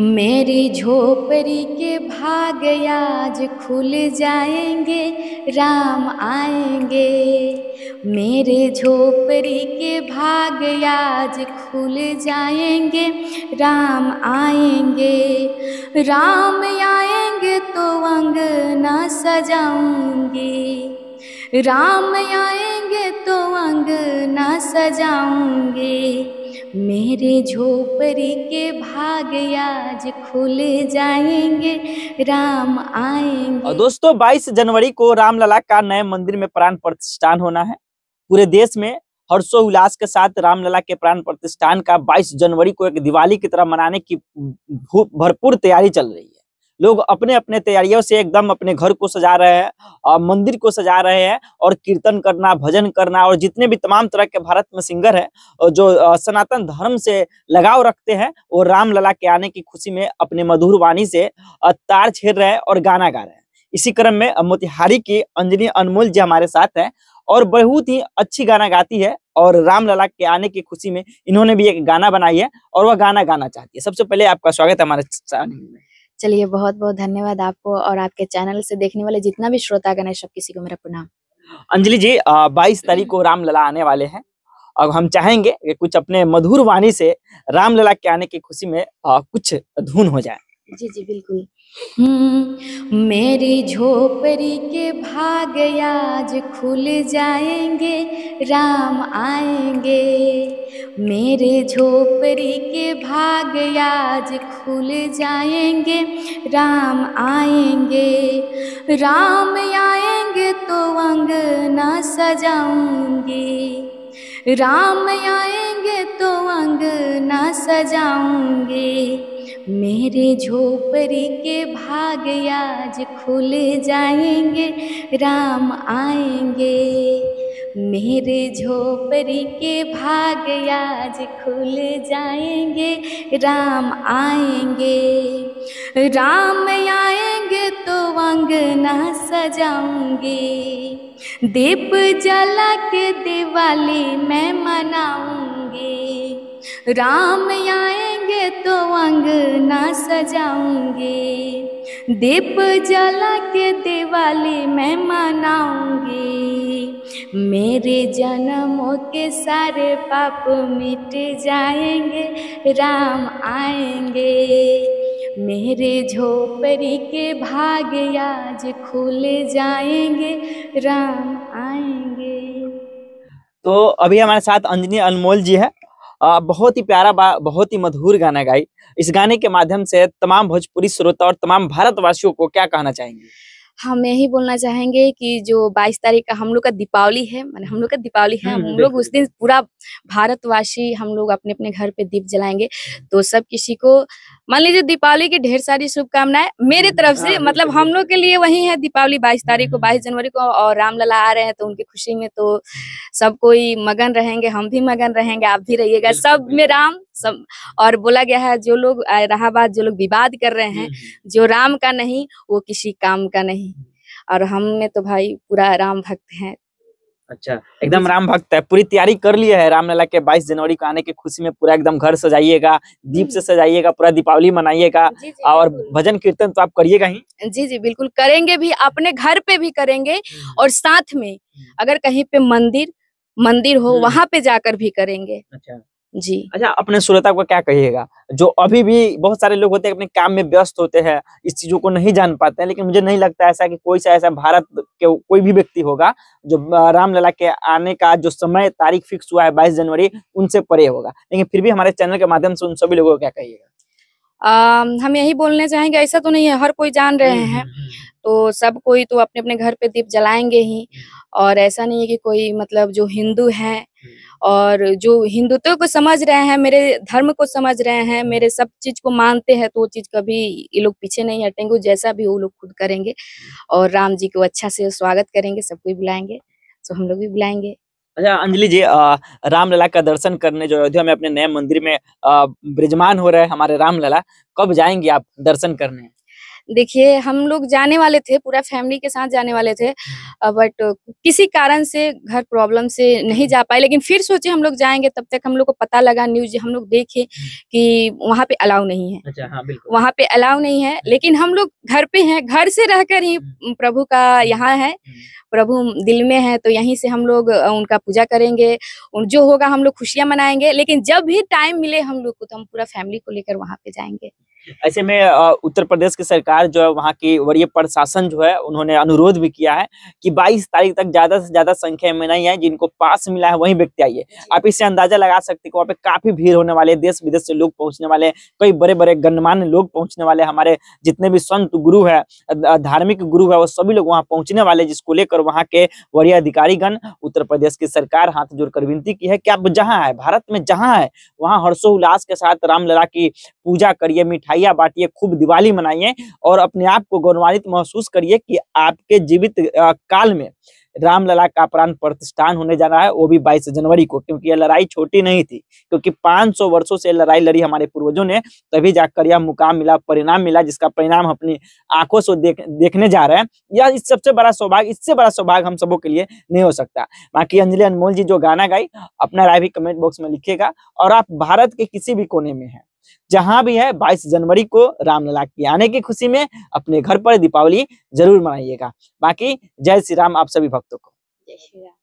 मेरी झोपड़ी के भाग आज खुल जाएँगे, राम आएँगे। मेरे झोपड़ी के भाग आज खुल जाएँगे, राम आएँगे। राम आएँगे तो अंगना सजाऊँगी। राम आएँगे तो अंगना सजाऊँगी। मेरे झोपड़ी के भाग आज खुल जाएँगे, राम आएँगे। दोस्तों 22 जनवरी को रामलला का नए मंदिर में प्राण प्रतिष्ठान होना है। पूरे देश में हर्षोल्लास के साथ रामलला के प्राण प्रतिष्ठान का 22 जनवरी को एक दिवाली की तरह मनाने की भरपूर तैयारी चल रही है। लोग अपने अपने तैयारियों से एकदम अपने घर को सजा रहे हैं और मंदिर को सजा रहे हैं और कीर्तन करना, भजन करना और जितने भी तमाम तरह के भारत में सिंगर हैं जो सनातन धर्म से लगाव रखते हैं, वो रामलला के आने की खुशी में अपने मधुर वाणी से तार छेड़ रहे हैं और गाना गा रहे हैं। इसी क्रम में मोतिहारी की अंजनी अनमोल जी हमारे साथ हैं और बहुत ही अच्छी गाना गाती है और रामलला के आने की खुशी में इन्होंने भी एक गाना बनाई है और वह गाना गाना चाहती है। सबसे पहले आपका स्वागत है हमारे चैनल में। चलिए बहुत बहुत धन्यवाद आपको और आपके चैनल से देखने वाले जितना भी श्रोतागण है सब किसी को मेरा प्रणाम। अंजलि जी बाईस तारीख को रामलला आने वाले हैं। अब हम चाहेंगे कि कुछ अपने मधुर वाणी से रामलला के आने की खुशी में आ, कुछ धुन हो जाए। जी जी बिल्कुल। हम्म, मेरी झोपड़ी के भाग आज खुल जाएँगे राम आएँगे। मेरे झोपड़ी के भाग आज खुल जाएँगे राम आएँगे। राम आएँगे तो अंगना सजाऊँगी। राम आएँगे तो अंगना सजाऊँगी। मेरे झोपड़ी के भाग आज खुल जाएँगे, राम आएँगे। मेरे झोपड़ी के भाग आज खुल जाएँगे, राम आएँगे। राम आएँगे तो अंगना सजाऊँगी। दीप जला के दिवाली मैं मनाऊँगी। राम आएँगे तो अंगना सजाऊँगी। दीप जला के दिवाली मैं मनाऊँगी। मेरे जन्मों के सारे पाप मिट जाएँगे, राम आएँगे। मेरे झोपड़ी के भाग आज खुल जाएँगे, राम आएँगे। तो अभी हमारे साथ अंजनी अनमोल जी है। बहुत ही प्यारा बहुत ही मधुर गाना गाई। इस गाने के माध्यम से तमाम भोजपुरी श्रोता और तमाम भारतवासियों को क्या कहना चाहेंगे? हम यही बोलना चाहेंगे कि जो 22 तारीख का हम लोग का दीपावली है माने हम लोग का दीपावली है हम्म, हम लोग उस दिन पूरा भारतवासी हम लोग अपने अपने घर पे दीप जलाएँगे। तो सब किसी को मान लीजिए दीपावली की ढेर सारी शुभकामनाएँ मेरे तरफ़ से हाँ, मतलब हम लोग के लिए वही है दीपावली 22 तारीख को हम्म, 22 जनवरी को और रामलला आ रहे हैं तो उनकी खुशी में तो सब कोई मगन रहेंगे हम भी मगन रहेंगे आप भी रहिएगा। सब में राम सब और बोला गया है जो लोग रहा बात जो लोग विवाद कर रहे हैं हम्म, जो राम का नहीं वो किसी काम का नहीं। और हम में तो भाई पूरा राम भक्त हैं। अच्छा एकदम राम भक्त है पूरी तैयारी कर लिया है रामलला के 22 जनवरी को आने की खुशी में पूरा एकदम घर सजाइएगा दीप से सजाइएगा पूरा दीपावली मनाइएगा और भजन कीर्तन तो आप करिएगा ही। जी जी बिल्कुल करेंगे भी अपने घर पे भी करेंगे और साथ में अगर कहीं पे मंदिर मंदिर हो वहाँ पे जाकर भी करेंगे। अच्छा। जी। अच्छा अपने श्रोता को क्या कहिएगा? जो अभी भी बहुत सारे लोग होते हैं, अपने काम में व्यस्त होते हैं, इस चीज़ों को नहीं जान पाते हैं, लेकिन मुझे नहीं लगता ऐसा कि कोई सा ऐसा भारत के कोई भी व्यक्ति होगा, जो रामलला के आने का जो समय, तारीख फिक्स हुआ है बाईस जनवरी, उनसे परे होगा। लेकिन फिर भी हमारे चैनल के माध्यम से उन सभी लोगों को क्या कहिएगा? हम यही बोलने चाहेंगे ऐसा तो नहीं है हर कोई जान रहे हैं। तो सब कोई तो अपने अपने घर पे दीप जलाएँगे ही। और ऐसा नहीं है कि कोई मतलब जो हिंदू हैं और जो हिंदुत्व को समझ रहे हैं मेरे धर्म को समझ रहे हैं मेरे सब चीज़ को मानते हैं तो वो चीज़ कभी ये लोग पीछे नहीं हटेंगे जैसा भी वो लोग खुद करेंगे। और राम जी को अच्छा से स्वागत करेंगे सबको बुलाएँगे तो हम लोग भी बुलाएँगे। अच्छा अंजलि जी रामलला का दर्शन करने जो अयोध्या में अपने नए मंदिर में विराजमान हो रहे हैं हमारे रामलला, कब जाएँगे आप दर्शन करने? देखिए हम लोग जाने वाले थे पूरा फैमिली के साथ जाने वाले थे बट किसी कारण से घर प्रॉब्लम से नहीं जा पाए लेकिन फिर सोचे हम लोग जाएँगे तब तक हम लोग को पता लगा न्यूज़ हम लोग देखे कि वहाँ पे अलाउ नहीं है। अच्छा हाँ बिल्कुल। वहाँ पे अलाउ नहीं है लेकिन हम लोग घर पे हैं घर से रहकर ही प्रभु का यहाँ है प्रभु दिल में है तो यहीं से हम लोग उनका पूजा करेंगे जो होगा हम लोग खुशियाँ मनाएँगे लेकिन जब भी टाइम मिले हम लोग को तो हम पूरा फैमिली को लेकर वहाँ पे जाएँगे। ऐसे में उत्तर प्रदेश की सरकार जो है वहाँ की वरीय प्रशासन जो है उन्होंने अनुरोध भी किया है कि 22 तारीख तक ज़्यादा से ज़्यादा संख्या में नहीं है जिनको पास मिला है वही व्यक्ति आइए। आप इससे अंदाज़ा लगा सकते वहाँ पे काफ़ी भीड़ होने वाले देश विदेश से लोग पहुँचने वाले कई बड़े बड़े गणमान्य लोग पहुँचने वाले हमारे जितने भी संत गुरु है धार्मिक गुरु है वो सभी लोग वहाँ पहुँचने वाले जिसको लेकर वहाँ के वरीय अधिकारीगण उत्तर प्रदेश की सरकार हाथ जोड़कर विनती की है कि आप जहाँ है भारत में जहाँ है वहाँ हर्षोल्लास के साथ रामलला की पूजा करिए मिठाइयाँ बांटिए खूब दिवाली मनाइए और अपने आप को गौरवान्वित महसूस करिए कि आपके जीवित काल में रामलला का प्राण प्रतिष्ठान होने जा रहा है वो भी 22 जनवरी को क्योंकि यह लड़ाई छोटी नहीं थी क्योंकि 500 वर्षों से लड़ाई लड़ी हमारे पूर्वजों ने तभी जाकर यह मुकाम मिला परिणाम मिला जिसका परिणाम अपनी आँखों से देख, देखने जा रहे हैं। यह इस सबसे बड़ा सौभाग्य इससे बड़ा सौभाग्य हम सबों के लिए नहीं हो सकता। बाकी अंजलि अनमोल जी जो गाना गाई अपना राय भी कमेंट बॉक्स में लिखेगा और आप भारत के किसी भी कोने में हैं। जहाँ भी है 22 जनवरी को रामलला की आने की खुशी में अपने घर पर दीपावली ज़रूर मनाइएगा। बाकी जय श्री राम आप सभी भक्तों को। जय श्री राम।